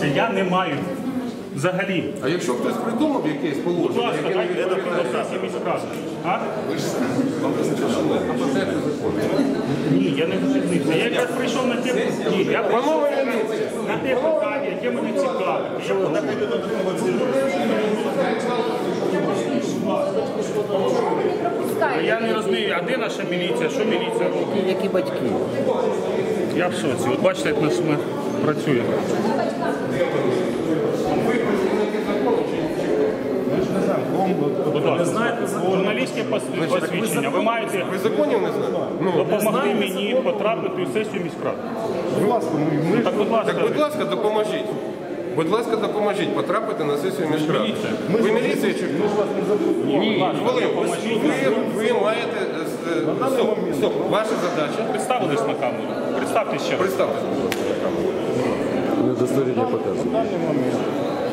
Дивіться, я не маю взагалі. А якщо хтось придумав якесь Будь положення, ласка, яке не дайте сесії міськради. А? Нападайте закон. Ні, я не вихідниця. Я якраз прийшов на те, ні, я прийшов на те питання, яке мене цікавить. Я не розумію, а де наша міліція? Що міліція робить? Які батьки? Я в шоці. От бачите, як наш мер працює. Будь ласка, журналістське посвідчення. Ви маєте ви законів не знаєте? Ну, допомогти мені потрапити у сесію міськради. Будь ласка, ми, ми Так, будь ласка, так, будь ласка, допоможіть. Будь ласка, допоможіть потрапити на сесію міськради. Ви міліція чи хто? будь ласка, Хвилинку. допоможіть. Ви, ви маєте... е, е, Стоп, стоп. Ваша задача. Представились на камеру. Представтесь ще раз. Представте. Удостоверення показує. даний момент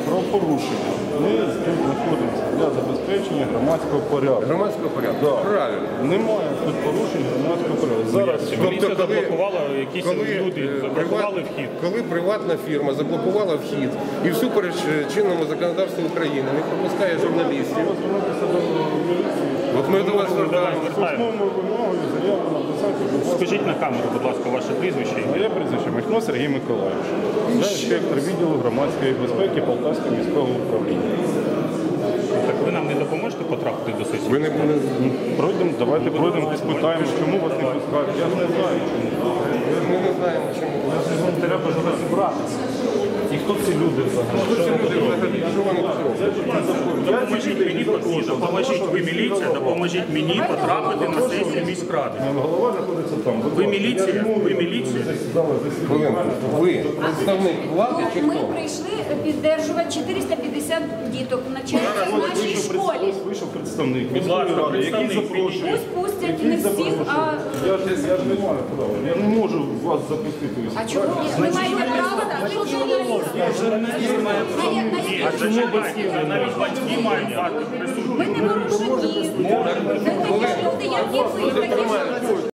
про порушення. Ми з тим знаходимося для забезпечення громадського порядку. Громадського порядку. Да. Правильно. Немає тут порушень громадського порядку. Зараз Тобто, коли- заблокувала, якісь люди е, заблокували приват- вхід. Коли приватна фірма заблокувала вхід і всупереч е, чинному законодавству України не пропускає журналістів, звернутися до ми до вас звертаємося. Звертаємо. Вимогою заяву написати, будь ласка, Скажіть на камеру, будь ласка, ваше прізвище. Моє прізвище Михно Сергій Миколаївич. Я інспектор відділу громадської безпеки Полтавського міського управління. Так ви нам не допоможете потрапити до сесії? Ви не Пройдемо, давайте пройдемо, спитаємо, чому вас не пускають. Я ж не знаю, чому. ми не знаємо, чому. Треба ж розібратися. І хто ці люди взагалі? Що ці люди взагалі? Що вони тут роблять? Допоможіть мені, допоможіть ви міліція, допоможіть мені потрапити на сесію міськради. Голова знаходиться там. Ви міліція? Ви міліція? Хвилинку. Ви представник влади чи Ми прийшли піддержувати 450 діток навчаються в нашій школі. вийшов представник Будь ласка, міської ради, який запрошує. Пусть пустять не всіх, а Я ж, я ж не маю права. Я можу вас запустити. а чого ні? Ви маєте право так? Ви журналіст. А чому батьки? Навіть батьки мають дати присутність. Ми не ворожані. Ви такі ж люди, як і ви. такі ж люди.